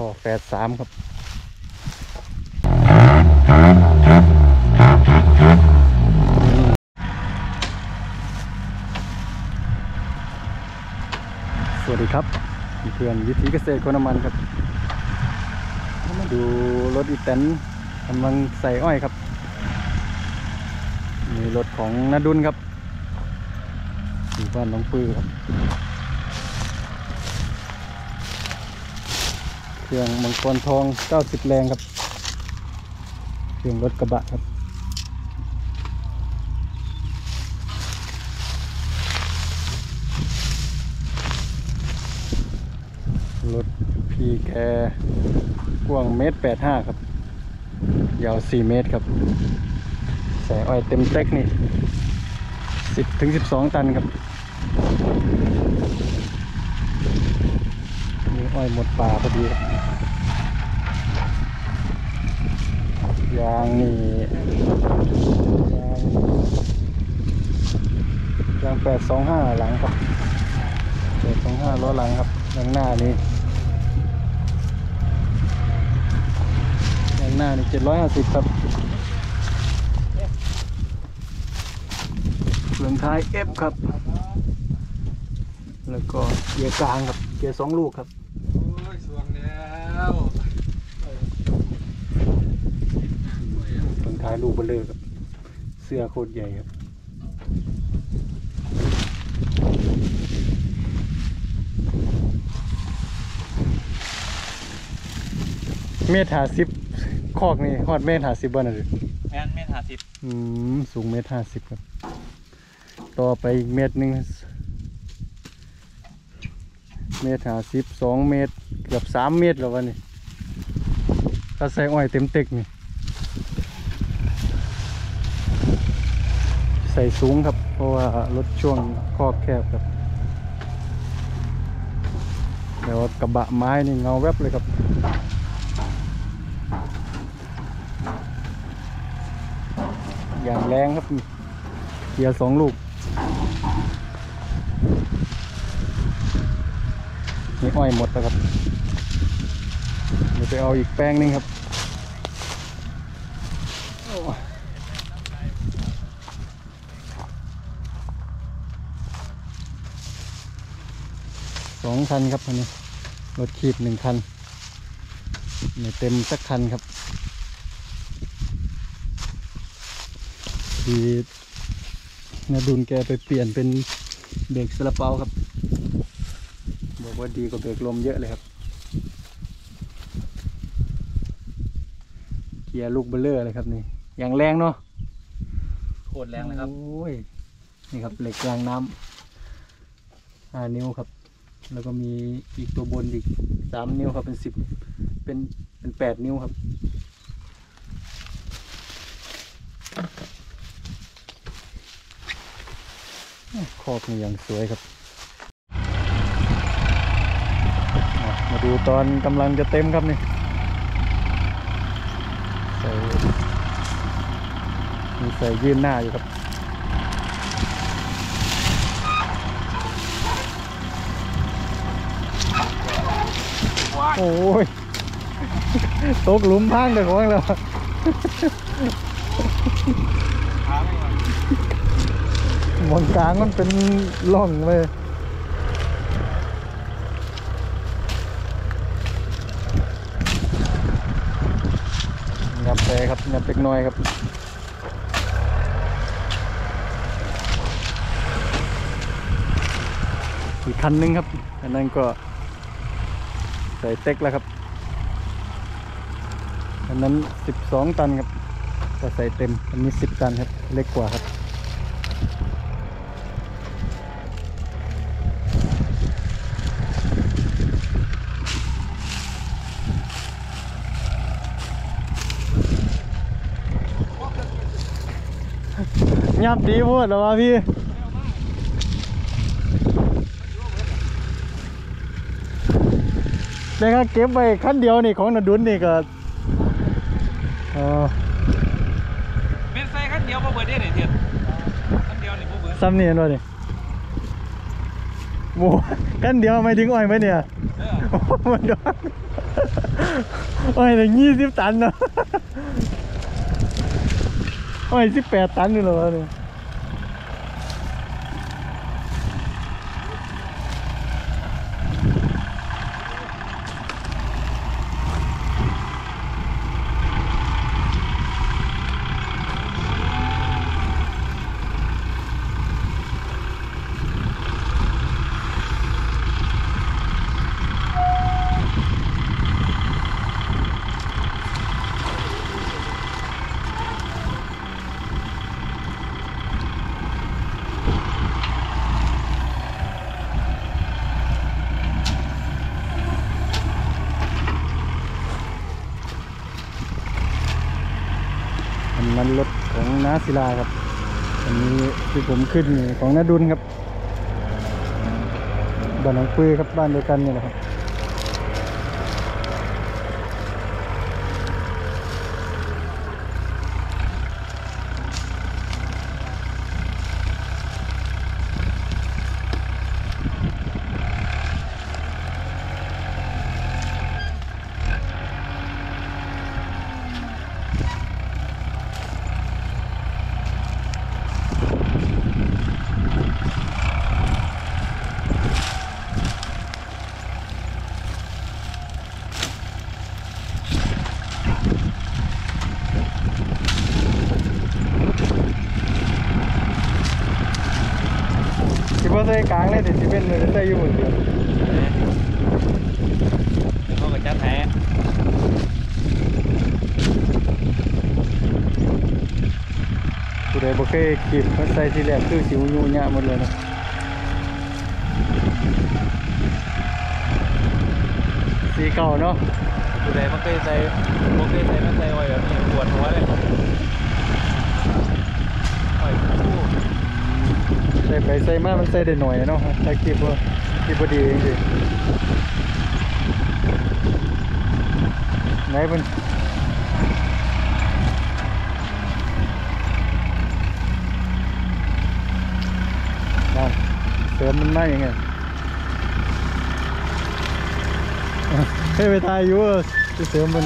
ท่อแปดสามครับสวัสดีครับเพื่อนวิถีเกษตรคนน้ำมันครับมาดูรถอีแตนกำลังใส่อ้อยครับมีรถของนาดุลครับอยู่บ้านน้องปือครับ เครื่องมังกรทอง 90 แรงครับ เครื่องรถกระบะครับ รถพีแกกว้างเมตรแปดห้าครับ ยาวสี่เมตรครับ ใส่อ้อยเต็มเต็กนี่สิบถึงสิบสองตันครับ นี่อ้อยหมดป่าพอดียางนี่ยางยางแปดสองห้าหลังครับแปดสองห้าล้อหลังครับด้านหน้านี้ด้านหน้านี่เจ็ดร้อยห้าสิบครับเฟืองท้าย F ครับ แล้วก็เกียร์กลางครับ เกียร์สองลูกครับ แล้วเฟืองท้ายลูกเบลเลอร์ครับ เสื้อโคตรใหญ่ครับเมตรหาสิบคอกนี่ฮอดเมตรหาสิบบ้านน่ะดิแม่นแม่นหาสิบอืมสูงเมตรห้าสิบครับ ต่อไปอีกเมตรหนึ่ง เมตรห้าสิบสองเมตร เกือบสามเมตรแล้ววันนี้ถ้าใส่อ้อยเต็มเต็กนี่ ใส่สูงครับ เพราะว่ารถช่วงคอกแคบครับแล้วกระบะไม้นี่เงาแวบเลยครับอย่างแรงครับเกียร์สองลูก นี่อ้อยหมดแล้วครับเดี๋ยวไปเอาอีกแป้งหนึงครับสองคันครับอันนี้รถขีบหนึ่งคันไม่เต็มสักคันครับที่นาดุลแกไปเปลี่ยนเป็นเบรกสลับเปาครับ บอกว่าดีกว่าเบรกลมเยอะเลยครับ เกียร์ลูกเบลเลอร์เลยครับนี่อย่างแรงเนาะโคตรแรงเลยครับโอ้ยนี่ครับเหล็กรางน้ำห้านิ้วครับ แล้วก็มีอีกตัวบนอีกสามนิ้วครับเป็นสิบเป็นเป็นแปดนิ้วครับคอกนี่อย่างสวยครับอะ มาดูตอนกำลังจะเต็มครับนี่ใส่มีใส่ยืนหน้าอยู่ครับโอ้ยตกหลุมพังเดี๋ยวของแล้วขาไม่ไหมองกลางมันเป็นร่องเลย แต่ครับงับเล็กน้อยครับอีกคันหนึงครับ อันนั้นก็ใส่เต็กแล้วครับ อันนั้น 12 ตันครับก็ใส่เต็ม อันนี้ 10 ตันครับ เล็กกว่าครับ ยับดีพูดแล้ววะพี่แต่ถ้าเก็บไว้ขั้นเดียวนี่ของนาดุนนี่ก็เออเป็นไซคันเดียวพอเบิร์ดได้เนี่ยเทียนคันเดียวนี่พอเบิร์ดซ้ำนี่เห็นป่ะนี่โว้ขั้นเดียวไม่ถึงอ้อยไหมเนี่ยเออโอ้มันโดนโอ้ยถึงยี่สิบตันเนาะโอ้ยสิบแปดตันนี่เหรอวะเนี่ย นาศิลาครับอันนี้ที่ผมขึ้นของนาดุลครับบ้านหนองปือครับบ้านเดียวกันนี่แหละครับ บ่ใส่กลางเลยแต่สิเป็นเลยใส่อยู่บนเดียวเขาก็จัดแท้ผู้ใดบ่เคยขีบมันใส่ทีแรกคือสิวยูยะหมดเลยนะสีเก่าเนาะผู้ใดมันเคยใส่บ่เคยใส่มันใส่ไว้แบบนี้ปวดหัวเลยโอ้ยคู่ใส่ ไปใส่มามันใส่ได้หน่อยเนาะถ้าขีบบ่ขีบบ่ดีจริงๆไหนเพิ่นนั่นเสริมมันมาอย่างไงให้ไปทายอยู่ว่าจะเสริมมัน